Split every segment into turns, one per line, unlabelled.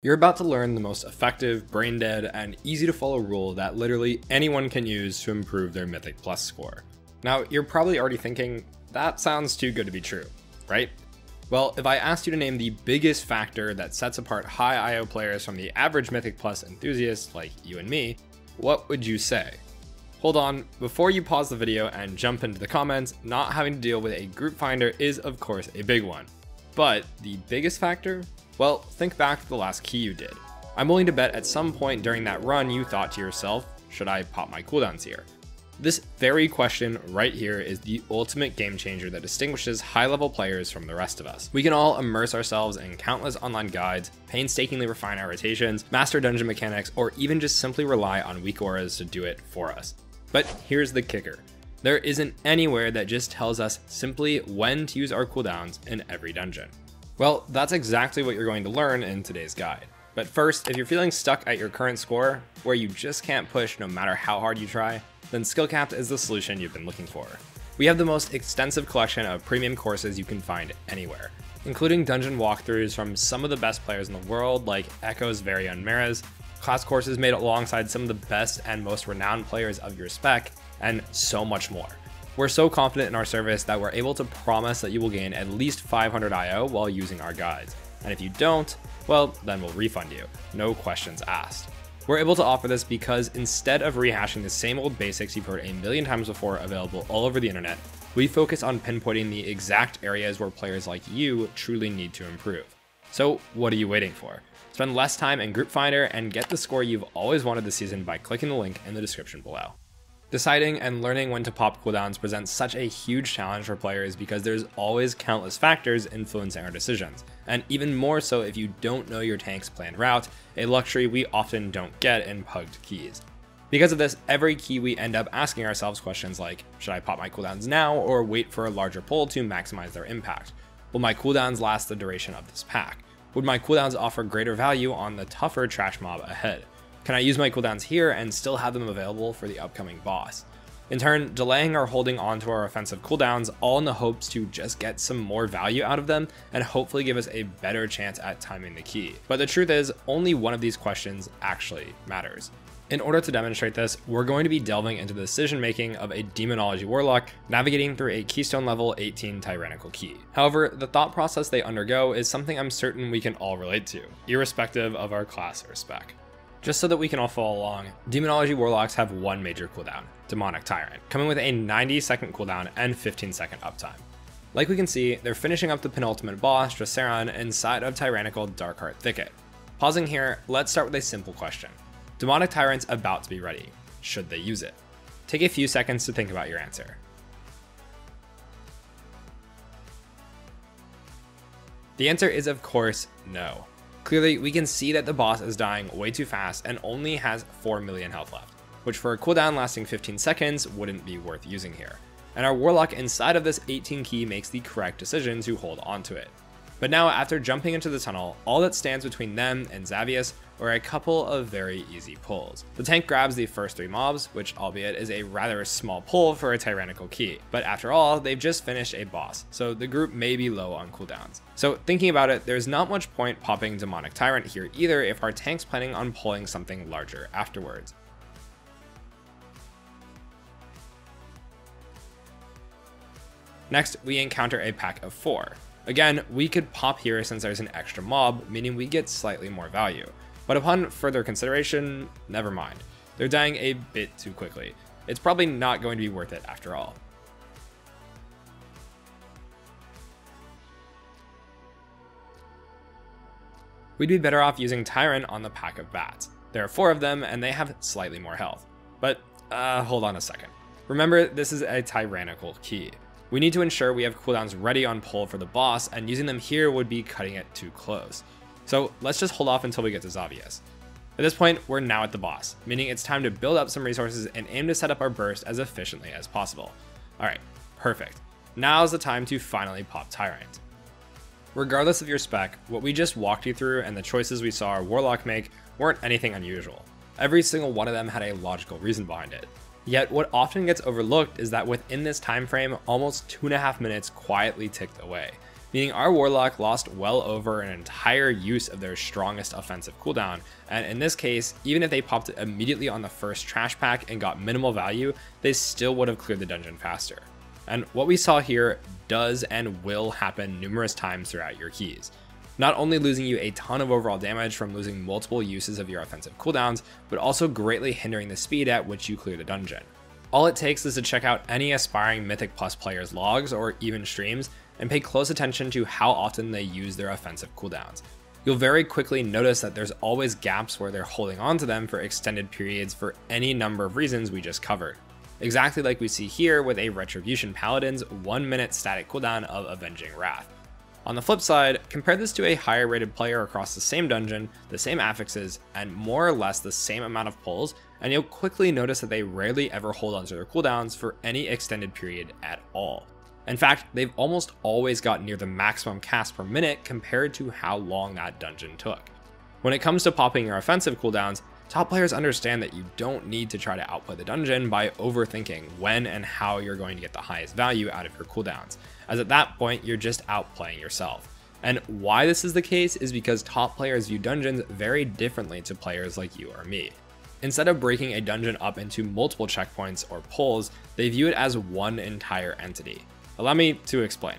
You're about to learn the most effective, brain dead, and easy to follow rule that literally anyone can use to improve their Mythic Plus score. Now, you're probably already thinking, that sounds too good to be true, right? Well, if I asked you to name the biggest factor that sets apart high IO players from the average Mythic Plus enthusiast like you and me, what would you say? Hold on, before you pause the video and jump into the comments, not having to deal with a group finder is of course a big one. But the biggest factor? Well, think back to the last key you did. I'm willing to bet at some point during that run you thought to yourself, should I pop my cooldowns here? This very question right here is the ultimate game changer that distinguishes high level players from the rest of us. We can all immerse ourselves in countless online guides, painstakingly refine our rotations, master dungeon mechanics, or even just simply rely on weak auras to do it for us. But here's the kicker. There isn't anywhere that just tells us simply when to use our cooldowns in every dungeon. Well, that's exactly what you're going to learn in today's guide. But first, if you're feeling stuck at your current score, where you just can't push no matter how hard you try, then Skillcapped is the solution you've been looking for. We have the most extensive collection of premium courses you can find anywhere, including dungeon walkthroughs from some of the best players in the world like Echo's very own Meeres, class courses made alongside some of the best and most renowned players of your spec, and so much more. We're so confident in our service that we're able to promise that you will gain at least 500 IO while using our guides. And if you don't, well, then we'll refund you. No questions asked. We're able to offer this because instead of rehashing the same old basics you've heard a million times before available all over the internet, we focus on pinpointing the exact areas where players like you truly need to improve. So what are you waiting for? Spend less time in Group Finder and get the score you've always wanted this season by clicking the link in the description below. Deciding and learning when to pop cooldowns presents such a huge challenge for players because there's always countless factors influencing our decisions, and even more so if you don't know your tank's planned route, a luxury we often don't get in pugged keys. Because of this, every key we end up asking ourselves questions like, should I pop my cooldowns now or wait for a larger pull to maximize their impact? Will my cooldowns last the duration of this pack? Would my cooldowns offer greater value on the tougher trash mob ahead? Can I use my cooldowns here and still have them available for the upcoming boss? In turn, delaying or holding on to our offensive cooldowns, all in the hopes to just get some more value out of them and hopefully give us a better chance at timing the key. But the truth is, only one of these questions actually matters. In order to demonstrate this, we're going to be delving into the decision making of a Demonology Warlock navigating through a Keystone level 18 Tyrannical key. However, the thought process they undergo is something I'm certain we can all relate to, irrespective of our class or spec. Just so that we can all follow along, Demonology Warlocks have one major cooldown, Demonic Tyrant, coming with a 90 second cooldown and 15 second uptime. Like we can see, they're finishing up the penultimate boss, Dresaron, inside of Tyrannical Darkheart Thicket. Pausing here, let's start with a simple question. Demonic Tyrant's about to be ready. Should they use it? Take a few seconds to think about your answer. The answer is of course no. Clearly, we can see that the boss is dying way too fast and only has 4 million health left, which for a cooldown lasting 15 seconds wouldn't be worth using here. And our Warlock inside of this 18 key makes the correct decision to hold onto it. But now after jumping into the tunnel, all that stands between them and Xavius are a couple of very easy pulls. The tank grabs the first three mobs, which albeit is a rather small pull for a tyrannical key, but after all, they've just finished a boss, so the group may be low on cooldowns. So thinking about it, there's not much point popping Demonic Tyrant here either if our tank's planning on pulling something larger afterwards. Next, we encounter a pack of 4. Again, we could pop here since there's an extra mob, meaning we get slightly more value. But upon further consideration, never mind. They're dying a bit too quickly. It's probably not going to be worth it after all. We'd be better off using Tyrant on the pack of bats. There are four of them, and they have slightly more health. But, uh, hold on a second. Remember, this is a tyrannical key. We need to ensure we have cooldowns ready on pull for the boss, and using them here would be cutting it too close. So let's just hold off until we get to Xavius. At this point, we're now at the boss, meaning it's time to build up some resources and aim to set up our burst as efficiently as possible. Alright, perfect. Now's the time to finally pop Tyrant. Regardless of your spec, what we just walked you through and the choices we saw our Warlock make weren't anything unusual. Every single one of them had a logical reason behind it. Yet what often gets overlooked is that within this time frame, almost two and a half minutes quietly ticked away. Meaning our Warlock lost well over an entire use of their strongest offensive cooldown, and in this case, even if they popped it immediately on the first trash pack and got minimal value, they still would have cleared the dungeon faster. And what we saw here does and will happen numerous times throughout your keys. Not only losing you a ton of overall damage from losing multiple uses of your offensive cooldowns, but also greatly hindering the speed at which you clear the dungeon. All it takes is to check out any aspiring Mythic Plus players' logs or even streams and pay close attention to how often they use their offensive cooldowns. You'll very quickly notice that there's always gaps where they're holding on to them for extended periods for any number of reasons we just covered. Exactly like we see here with a Retribution Paladin's 1 minute static cooldown of Avenging Wrath. On the flip side, compare this to a higher rated player across the same dungeon, the same affixes, and more or less the same amount of pulls, and you'll quickly notice that they rarely ever hold onto their cooldowns for any extended period at all. In fact, they've almost always got near the maximum cast per minute compared to how long that dungeon took. When it comes to popping your offensive cooldowns, top players understand that you don't need to try to outplay the dungeon by overthinking when and how you're going to get the highest value out of your cooldowns, as at that point you're just outplaying yourself. And why this is the case is because top players view dungeons very differently to players like you or me. Instead of breaking a dungeon up into multiple checkpoints or pulls, they view it as one entire entity. Allow me to explain.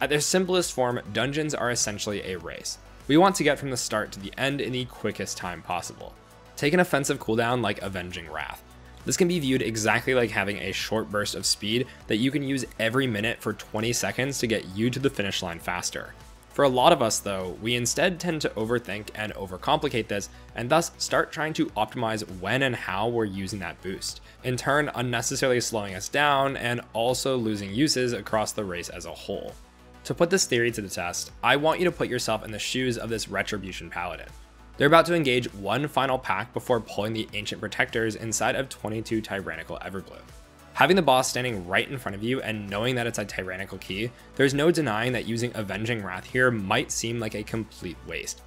At their simplest form, dungeons are essentially a race. We want to get from the start to the end in the quickest time possible. Take an offensive cooldown like Avenging Wrath. This can be viewed exactly like having a short burst of speed that you can use every minute for 20 seconds to get you to the finish line faster. For a lot of us though, we instead tend to overthink and overcomplicate this and thus start trying to optimize when and how we're using that boost, in turn unnecessarily slowing us down and also losing uses across the race as a whole. To put this theory to the test, I want you to put yourself in the shoes of this Retribution Paladin. They're about to engage one final pack before pulling the Ancient Protectors inside of 22 Tyrannical Everbloom. Having the boss standing right in front of you and knowing that it's a tyrannical key, there's no denying that using Avenging Wrath here might seem like a complete waste.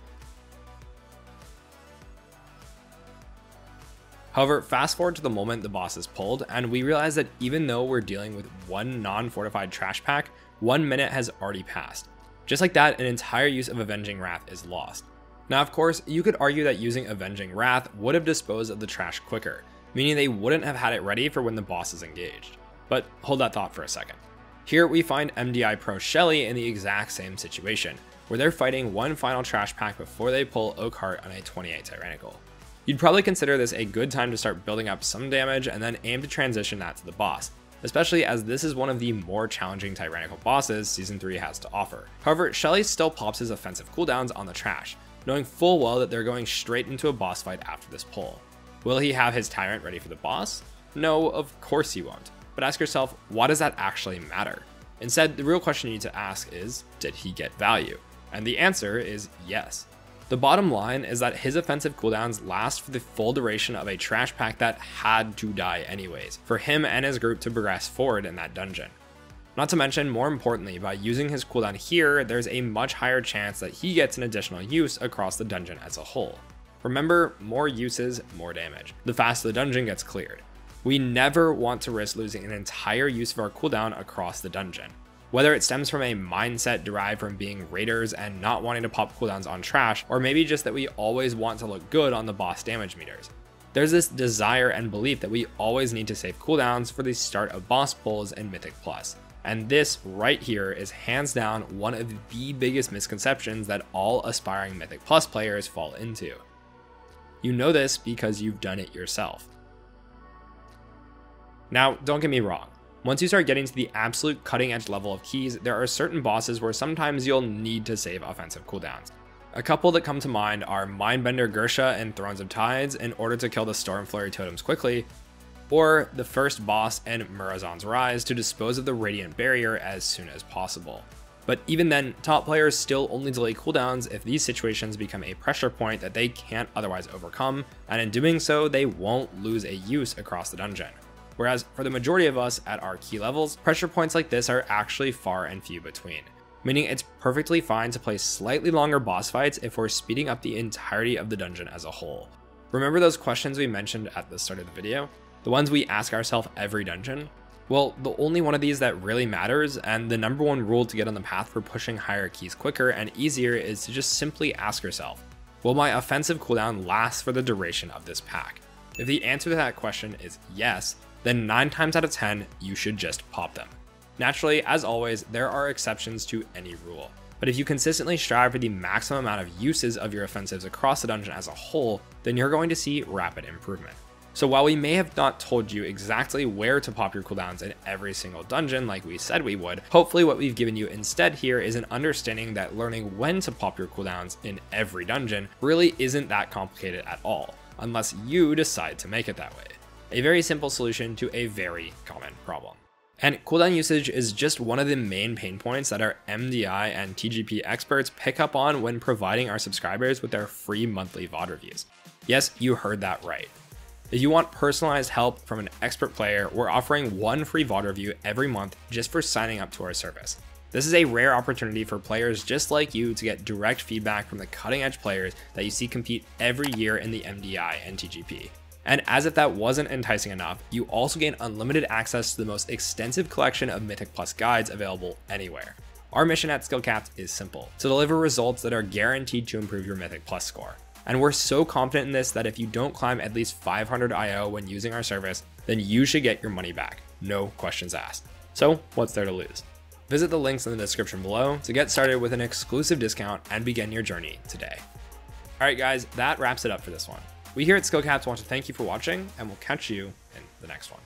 However, fast forward to the moment the boss is pulled, and we realize that even though we're dealing with one non-fortified trash pack, one minute has already passed. Just like that, an entire use of Avenging Wrath is lost. Now of course, you could argue that using Avenging Wrath would have disposed of the trash quicker, meaning they wouldn't have had it ready for when the boss is engaged. But hold that thought for a second. Here we find MDI Pro Shelly in the exact same situation, where they're fighting one final trash pack before they pull Oakheart on a 28 Tyrannical. You'd probably consider this a good time to start building up some damage and then aim to transition that to the boss, especially as this is one of the more challenging Tyrannical bosses Season 3 has to offer. However, Shelly still pops his offensive cooldowns on the trash, knowing full well that they're going straight into a boss fight after this pull. Will he have his Tyrant ready for the boss? No, of course he won't. But ask yourself, why does that actually matter? Instead, the real question you need to ask is, did he get value? And the answer is yes. The bottom line is that his offensive cooldowns last for the full duration of a trash pack that had to die anyways, for him and his group to progress forward in that dungeon. Not to mention, more importantly, by using his cooldown here, there's a much higher chance that he gets an additional use across the dungeon as a whole. Remember, more uses, more damage. The faster the dungeon gets cleared. We never want to risk losing an entire use of our cooldown across the dungeon. Whether it stems from a mindset derived from being raiders and not wanting to pop cooldowns on trash, or maybe just that we always want to look good on the boss damage meters. There's this desire and belief that we always need to save cooldowns for the start of boss pulls in Mythic Plus. And this right here is hands down one of the biggest misconceptions that all aspiring Mythic Plus players fall into. You know this because you've done it yourself. Now, don't get me wrong. Once you start getting to the absolute cutting edge level of keys, there are certain bosses where sometimes you'll need to save offensive cooldowns. A couple that come to mind are Mindbender Ghur'sha and Thrones of Tides in order to kill the Storm Stormflurry totems quickly, or the first boss and Murozond's Rise to dispose of the Radiant Barrier as soon as possible. But even then, top players still only delay cooldowns if these situations become a pressure point that they can't otherwise overcome, and in doing so, they won't lose a use across the dungeon. Whereas for the majority of us at our key levels, pressure points like this are actually far and few between, meaning it's perfectly fine to play slightly longer boss fights if we're speeding up the entirety of the dungeon as a whole. Remember those questions we mentioned at the start of the video? The ones we ask ourselves every dungeon? Well, the only one of these that really matters, and the number one rule to get on the path for pushing higher keys quicker and easier is to just simply ask yourself, will my offensive cooldown last for the duration of this pack? If the answer to that question is yes, then 9 times out of 10, you should just pop them. Naturally, as always, there are exceptions to any rule. But if you consistently strive for the maximum amount of uses of your offensives across the dungeon as a whole, then you're going to see rapid improvement. So while we may have not told you exactly where to pop your cooldowns in every single dungeon like we said we would, hopefully what we've given you instead here is an understanding that learning when to pop your cooldowns in every dungeon really isn't that complicated at all, unless you decide to make it that way. A very simple solution to a very common problem. And cooldown usage is just one of the main pain points that our MDI and TGP experts pick up on when providing our subscribers with their free monthly VOD reviews. Yes, you heard that right. If you want personalized help from an expert player, we're offering one free VOD review every month just for signing up to our service. This is a rare opportunity for players just like you to get direct feedback from the cutting edge players that you see compete every year in the MDI and TGP. And as if that wasn't enticing enough, you also gain unlimited access to the most extensive collection of Mythic Plus guides available anywhere. Our mission at Skill-Capped is simple, to deliver results that are guaranteed to improve your Mythic Plus score. And we're so confident in this that if you don't climb at least 500 IO when using our service, then you should get your money back. No questions asked. So what's there to lose? Visit the links in the description below to get started with an exclusive discount and begin your journey today. Alright guys, that wraps it up for this one. We here at Skill-Capped want to thank you for watching and we'll catch you in the next one.